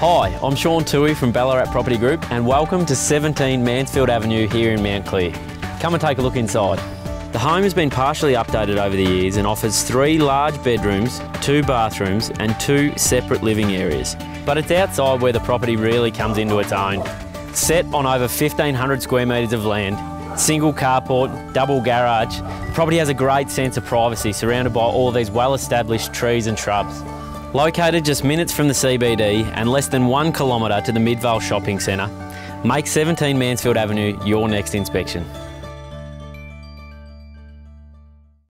Hi, I'm Sean Toohey from Ballarat Property Group and welcome to 17 Mansfield Avenue here in Mount Clear. Come and take a look inside. The home has been partially updated over the years and offers three large bedrooms, two bathrooms and two separate living areas. But it's outside where the property really comes into its own. Set on over 1500 square metres of land, single carport, double garage, the property has a great sense of privacy surrounded by all these well-established trees and shrubs. Located just minutes from the CBD and less than one kilometre to the Midvale Shopping Centre, make 17 Mansfield Avenue your next inspection.